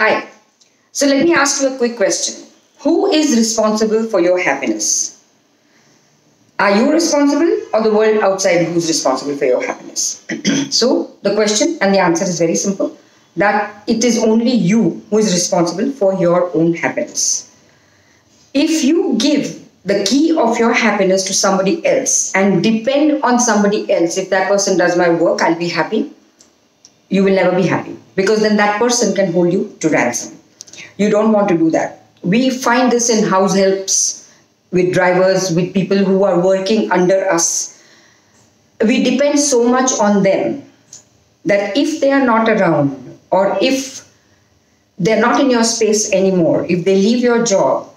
Hi. So let me ask you a quick question. Who is responsible for your happiness? Are you responsible or the world outside who's responsible for your happiness? so the question and the answer is very simple that it is only you who is responsible for your own happiness. If you give the key of your happiness to somebody else and depend on somebody else, if that person does my work, I'll be happy, you will never be happy because then that person can hold you to ransom. You don't want to do that. We find this in house helps, with drivers, with people who are working under us. We depend so much on them that if they are not around or if they're not in your space anymore, if they leave your job,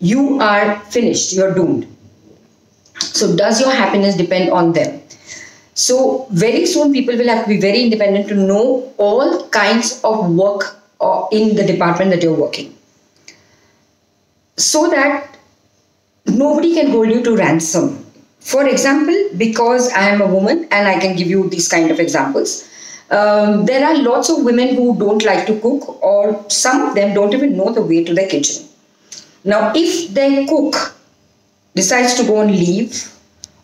you are finished, you're doomed. So, does your happiness depend on them? So, very soon, people will have to be very independent to know all kinds of work uh, in the department that you're working. So that nobody can hold you to ransom. For example, because I am a woman and I can give you these kind of examples, um, there are lots of women who don't like to cook, or some of them don't even know the way to the kitchen. Now, if their cook decides to go and leave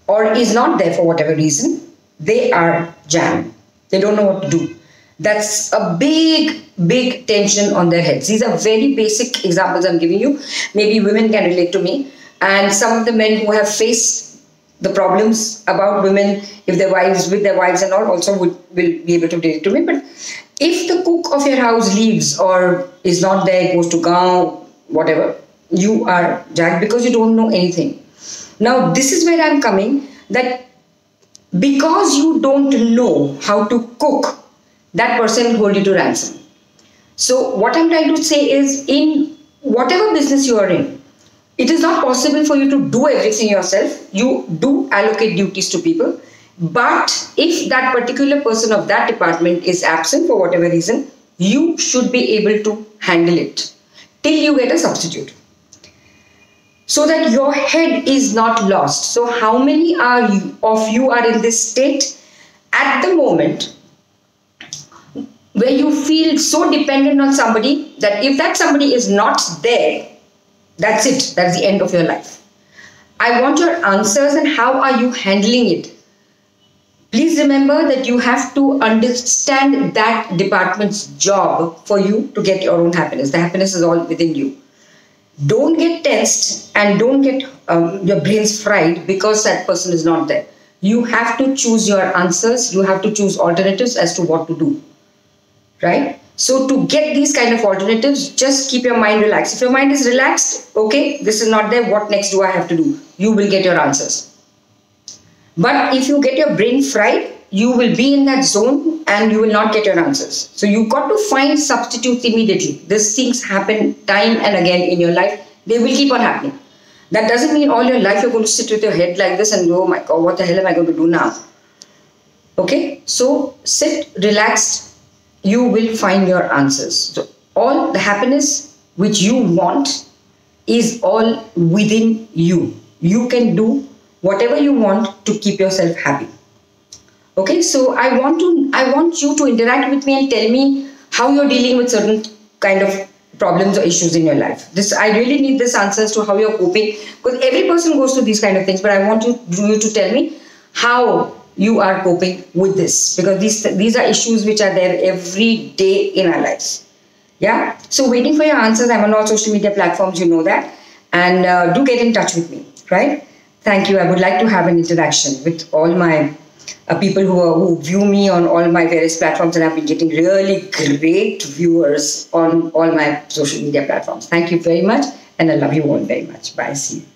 or is not there for whatever reason, they are jammed. They don't know what to do. That's a big, big tension on their heads. These are very basic examples I'm giving you. Maybe women can relate to me. And some of the men who have faced the problems about women, if their wives, with their wives and all, also would will be able to relate to me. But if the cook of your house leaves or is not there, goes to Gaon, whatever, you are jacked because you don't know anything. Now, this is where I'm coming that because you don't know how to cook, that person will hold you to ransom. So, what I'm trying to say is in whatever business you are in, it is not possible for you to do everything yourself. You do allocate duties to people. But if that particular person of that department is absent for whatever reason, you should be able to handle it till you get a substitute so that your head is not lost. So, how many are you, of you are in this state at the moment where you feel so dependent on somebody that if that somebody is not there, that's it, that's the end of your life. I want your answers and how are you handling it? Please remember that you have to understand that department's job for you to get your own happiness. The happiness is all within you don't get tensed and don't get um, your brains fried because that person is not there. You have to choose your answers. You have to choose alternatives as to what to do. Right? So to get these kind of alternatives just keep your mind relaxed. If your mind is relaxed okay this is not there what next do i have to do? You will get your answers. But if you get your brain fried you will be in that zone and you will not get your answers. So you've got to find substitutes immediately. These things happen time and again in your life. They will keep on happening. That doesn't mean all your life you're going to sit with your head like this and oh my god, what the hell am I going to do now? Okay, so sit relaxed. You will find your answers. So all the happiness which you want is all within you. You can do whatever you want to keep yourself happy okay so i want to i want you to interact with me and tell me how you're dealing with certain kind of problems or issues in your life. This i really need this answers to how you're coping because every person goes through these kind of things but i want you, you to tell me how you are coping with this because these these are issues which are there every day in our lives. Yeah? So waiting for your answers i'm on all social media platforms you know that. And uh, do get in touch with me right? Thank you. I would like to have an interaction with all my uh, people who, are, who view me on all my various platforms, and I've been getting really great viewers on all my social media platforms. Thank you very much, and I love you all very much. Bye. See you.